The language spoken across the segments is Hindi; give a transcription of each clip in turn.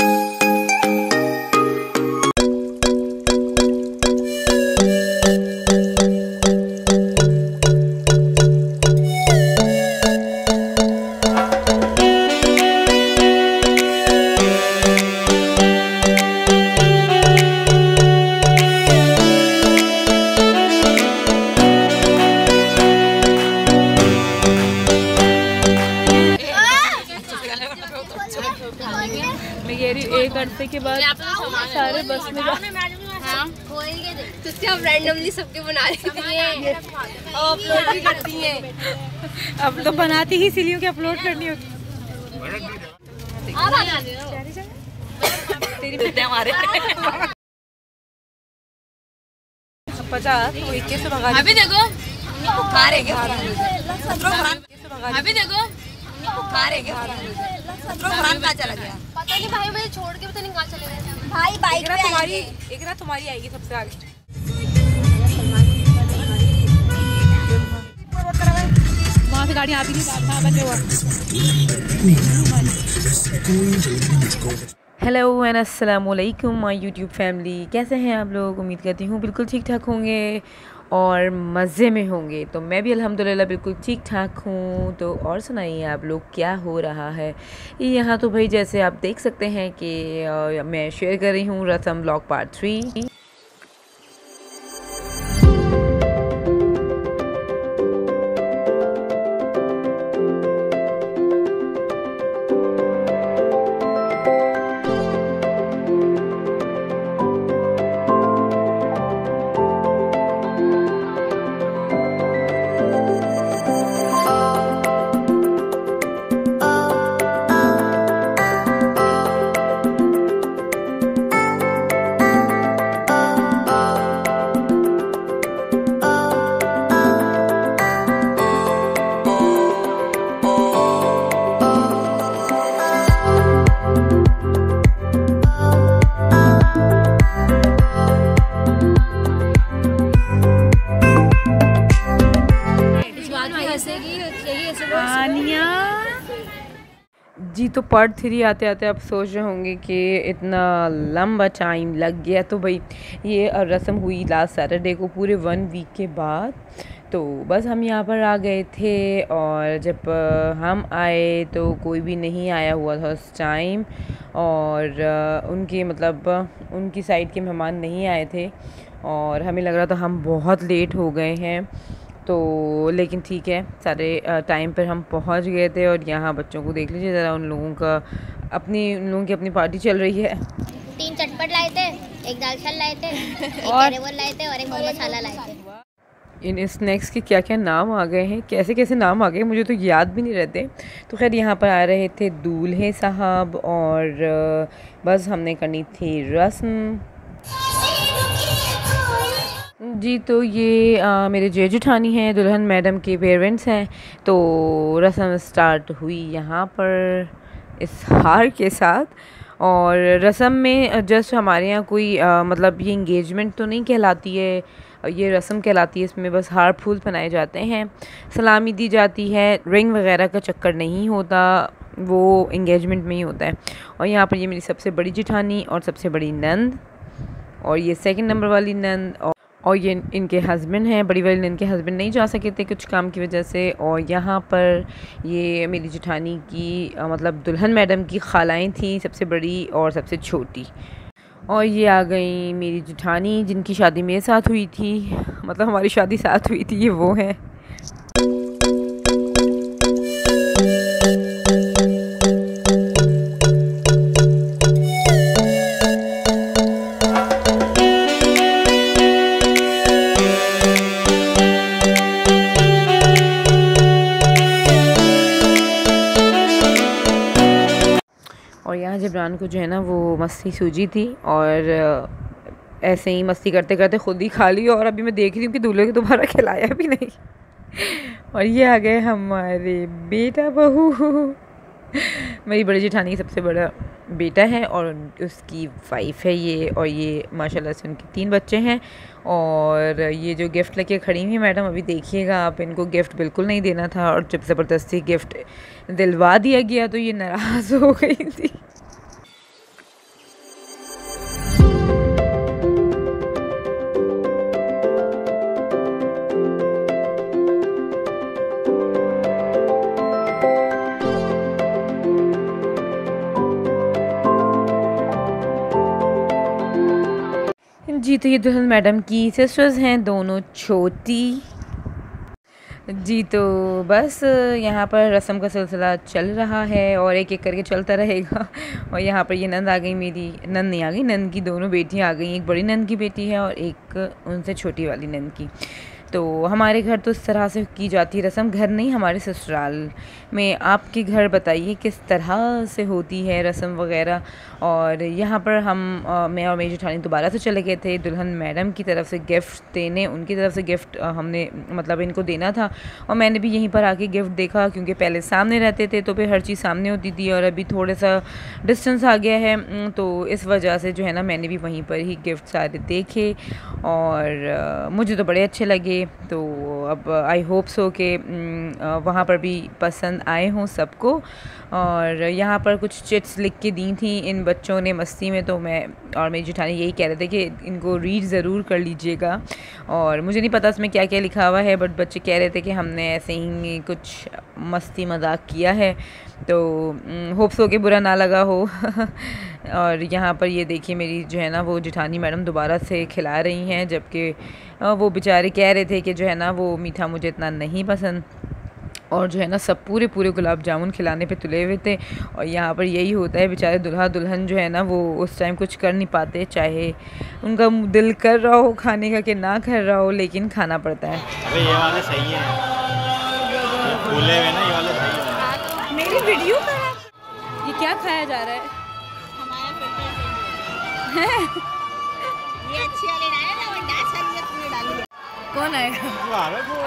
मैं सारे बस में तो इससे हम रैंडमली सबके बना लेती हैं। और अपलोड भी करती हैं। अब तो बनाती ही इसीलिए कि अपलोड करनी हमारे पचास अभी देखो। अभी देखो। मारेंगे। कहाँ चला गया। पता नहीं भाई मुझे छोड़ के पता नहीं कहाँ चले गए। भाई बाइक एक तुम्हारी एक रात तुम्हारी आएगी सबसे आगे। वहाँ से गाड़ी आती नहीं वहाँ बचे हुआ हेलो एंड अस्सलाम वालेकुम माय यूट्यूब फैमिली कैसे हैं आप लोग? उम्मीद करती हूँ बिल्कुल ठीक ठाक होंगे। और मज़े में होंगे। तो मैं भी अल्हम्दुलिल्लाह बिल्कुल ठीक ठाक हूँ। तो और सुनाइए आप लोग, क्या हो रहा है? यहाँ तो भाई जैसे आप देख सकते हैं कि मैं शेयर कर रही हूँ रसम ब्लॉग पार्ट थ्री। जी तो पार्ट थ्री आते आते आप सोच रहे होंगे कि इतना लंबा टाइम लग गया तो भाई, ये रस्म हुई लास्ट सैटरडे को पूरे वन वीक के बाद। तो बस हम यहाँ पर आ गए थे और जब हम आए तो कोई भी नहीं आया हुआ था उस टाइम और उनके मतलब उनकी साइड के मेहमान नहीं आए थे और हमें लग रहा था हम बहुत लेट हो गए हैं। तो लेकिन ठीक है सारे टाइम पर हम पहुँच गए थे और यहाँ बच्चों को देख लीजिए ज़रा उन लोगों का अपनी उन लोगों की अपनी पार्टी चल रही है। तीन चटपट लाए थे एक दाल चावल लाए थे एक और- लाए थे और एक मसाला लाए थे। इन स्नैक्स के क्या क्या नाम आ गए हैं? कैसे कैसे नाम आ गए? मुझे तो याद भी नहीं रहते। तो खैर यहाँ पर आ रहे थे दूल्हे साहब और बस हमने करनी थी रस्म। जी तो ये अ, मेरे जे जेठानी हैं दुल्हन मैडम के पेरेंट्स हैं तो रस्म स्टार्ट हुई यहाँ पर इस हार के साथ। और रस्म में जस्ट हमारे यहाँ कोई अ, मतलब ये इंगेजमेंट तो नहीं कहलाती है ये रस्म कहलाती है इसमें बस हार फूल पहनाए जाते हैं। सलामी दी जाती है रिंग वगैरह का चक्कर नहीं होता वो इंगेजमेंट में ही होता है। और यहाँ पर ये मेरी सबसे बड़ी जेठानी और सबसे बड़ी नंद और ये सेकंड नंबर वाली नंद और और ये इनके हस्बैंड हैं बड़ी वाली इनके हस्बैंड नहीं जा सके थे कुछ काम की वजह से। और यहाँ पर ये मेरी जेठानी की आ, मतलब दुल्हन मैडम की खालाएँ थी सबसे बड़ी और सबसे छोटी। और ये आ गई मेरी जेठानी जिनकी शादी मेरे साथ हुई थी। मतलब हमारी शादी साथ हुई थी ये वो हैं। और यहाँ जबरान को जो है ना वो मस्ती सूझी थी और ऐसे ही मस्ती करते करते खुद ही खा ली और अभी मैं देख रही हूँ कि दूल्हे को दोबारा खिलाया भी नहीं। और ये आ गए हमारे बेटा बहू। मेरी बड़ी जेठानी सबसे बड़ा बेटा है और उसकी वाइफ है ये और ये माशाल्लाह से उनके तीन बच्चे हैं और ये जो गिफ्ट लेके खड़ी हुई मैडम, अभी देखिएगा आप, इनको गिफ्ट बिल्कुल नहीं देना था और जब ज़बरदस्ती गिफ्ट दिलवा दिया गया तो ये नाराज़ हो गई थी। तो ये दुल्हन मैडम की सिस्टर्स हैं, दोनों छोटी। जी तो बस, यहाँ पर रस्म का सिलसिला चल रहा है और एक एक करके चलता रहेगा। और यहाँ पर ये नंद आ गई मेरी, नंद नहीं आ गई, नंद की दोनों बेटियाँ आ गई, एक बड़ी नंद की बेटी है और एक उनसे छोटी वाली नंद की। तो हमारे घर तो इस तरह से की जाती है रस्म। घर नहीं हमारे ससुराल में। आपके घर बताइए किस तरह से होती है रस्म वगैरह? और यहाँ पर हम आ, मैं और मेरी जेठानी दोबारा से चले गए थे। दुल्हन मैडम की तरफ़ से गिफ्ट देने उनकी तरफ़ से गिफ्ट आ, हमने मतलब इनको देना था। और मैंने भी यहीं पर आके गिफ्ट देखा क्योंकि पहले सामने रहते थे तो फिर हर चीज़ सामने होती थी और अभी थोड़ा सा डिस्टेंस आ गया है। तो इस वजह से जो है ना मैंने भी वहीं पर ही गिफ्ट सारे देखे। और मुझे तो बड़े अच्छे लगे। तो अब आई होप सो कि वहाँ पर भी पसंद आए हों सबको। और यहाँ पर कुछ चिट्स लिख के दी थी इन बच्चों ने मस्ती में तो मैं और मेरी जिठानी यही कह रहे थे कि इनको रीड ज़रूर कर लीजिएगा। और मुझे नहीं पता इसमें क्या क्या लिखा हुआ है बट बच्चे कह रहे थे कि हमने ऐसे ही कुछ मस्ती मज़ाक किया है। तो होप्स हो के बुरा ना लगा हो। और यहाँ पर ये देखिए मेरी जो है ना वो जिठानी मैडम दोबारा से खिला रही हैं, जबकि वो बेचारे कह रहे थे कि जो है ना वो मीठा मुझे इतना नहीं पसंद। और जो है ना सब पूरे पूरे गुलाब जामुन खिलाने पे तुले हुए थे। और यहाँ पर यही होता है बेचारे दुल्हा दुल्हन जो है ना वो उस टाइम कुछ कर नहीं पाते, चाहे उनका दिल कर रहा हो खाने का कि ना कर रहा हो, लेकिन खाना पड़ता है। अबे ये वाले सही है। ये वाले मेरी वीडियो ये क्या खाया जा रहा है? ये अच्छी वाली डाले ना वो डांस वाली में तुमने डाली कौन आएगा?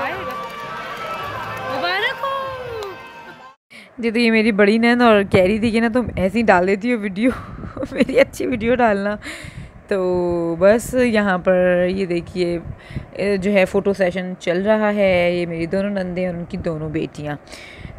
आएगा। मुबारक हो। जी तो ये मेरी बड़ी नैन और कह रही थी कि ना तुम ऐसी डाल देती हो वीडियो मेरी अच्छी वीडियो डालना। तो बस यहाँ पर ये देखिए जो है फ़ोटो सेशन चल रहा है। ये मेरी दोनों नंदे और उनकी दोनों बेटियाँ।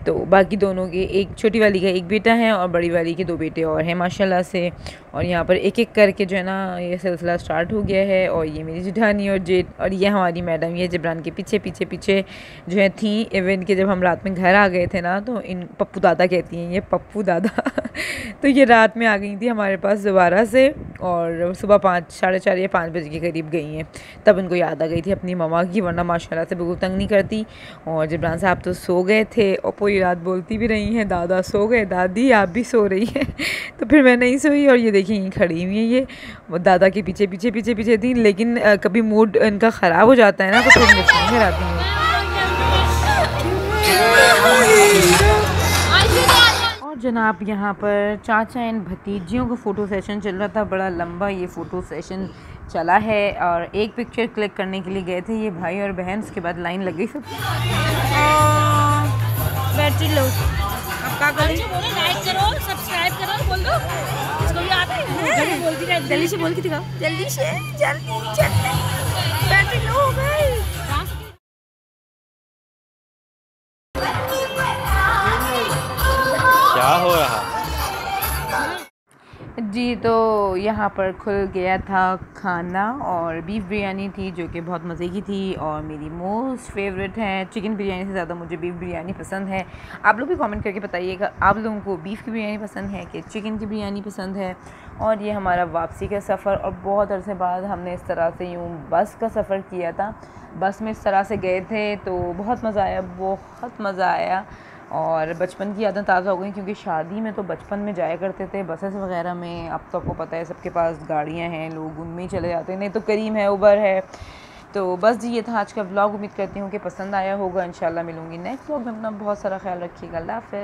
तो बाकी दोनों के, एक छोटी वाली का एक बेटा है और बड़ी वाली के दो बेटे और हैं, माशाल्लाह से। और यहाँ पर एक एक करके जो है ना, ये सिलसिला स्टार्ट हो गया है और ये मेरी जिठानी और जेठ और ये हमारी मैडम, ये जबरान के पीछे पीछे पीछे जो है थी। इवन के जब हम रात में घर आ गए थे ना तो इन पप्पू दादा कहती हैं, ये पप्पू दादा। तो ये रात में आ गई थी हमारे पास दोबारा से। और सुबह पाँच, साढ़े चार या पाँच बजे के करीब गई हैं। तब इनको याद आ गई थी अपनी ममा की, वरना माशाल्लाह से बिल्कुल तंग नहीं करती। और जबरान साहब तो सो गए थे, और पूरी रात बोलती भी रही हैं, दादा सो गए, दादी आप भी सो रही हैं। तो फिर मैं नहीं सोई, और ये देखिए, यहीं खड़ी हुई हैं ये। दादा के पीछे पीछे पीछे पीछे थी, लेकिन कभी मूड इनका ख़राब हो जाता है ना तो फिर मुझे आती हैं। जनाब यहाँ पर चाचा एंड भतीजियों का फ़ोटो सेशन चल रहा था। बड़ा लंबा ये फ़ोटो सेशन चला है और एक पिक्चर क्लिक करने के लिए गए थे ये भाई और बहन। उसके बाद लाइन लग गई सब। बैटरी लो अब क्या करें लाइक करो सब्सक्राइब करो बोल। दो इसको भी आते हैं? बोलती रहे जल्दी से बोल के दिखाओ। जल्दी से जल्दी जल्दी। जी तो यहाँ पर खुल गया था खाना और बीफ बिरयानी थी जो कि बहुत मज़े की थी और मेरी मोस्ट फेवरेट है। चिकन बिरयानी से ज़्यादा मुझे बीफ बिरयानी पसंद है। आप लोग भी कमेंट करके बताइएगा, आप लोगों को बीफ की बिरयानी पसंद है कि चिकन की बिरयानी पसंद है? और ये हमारा वापसी का सफ़र और बहुत अरसे बाद हमने इस तरह से यूँ बस का सफ़र किया था। बस में इस तरह से गए थे तो बहुत मज़ा आया, बहुत मज़ा आया। और बचपन की यादें ताज़ा हो गई, क्योंकि शादी में तो बचपन में जाया करते थे, बसेस वगैरह में। अब तो आपको पता है, सबके पास गाड़ियाँ हैं, लोग उनमें ही चले जाते हैं। नहीं तो करीम है, उबर है। तो बस जी, ये था आज का ब्लॉग उम्मीद करती हूँ कि पसंद आया होगा। इन मिलूँगी नेक्स्ट ब्लॉग में। अपना बहुत सारा ख्याल रखिएगा। अल्लाह हाफ़